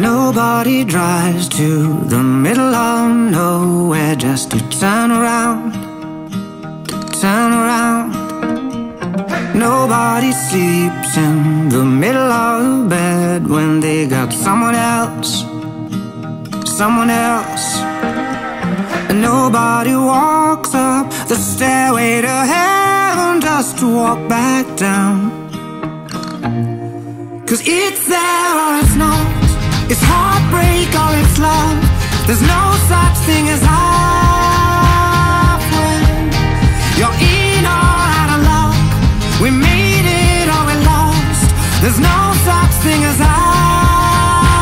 Nobody drives to the middle of nowhere just to turn around, to turn around. Nobody sleeps in the middle of the bed when they got someone else, someone else. And nobody walks up the stairway to heaven just to walk back down. Cause it's there or it's not. It's heartbreak or it's love. There's no such thing as halfway. You're in or out of luck. We made it or we lost. There's no such thing as halfway.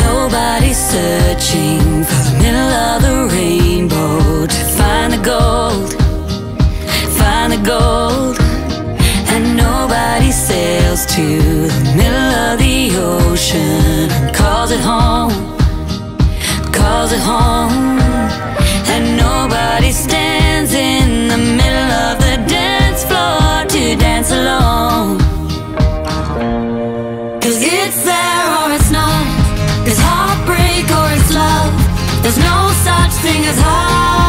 Nobody's searching for sails to the middle of the ocean and calls it home, calls it home. And nobody stands in the middle of the dance floor to dance alone. Cause it's there or it's not. It's heartbreak or it's love. There's no such thing as heart.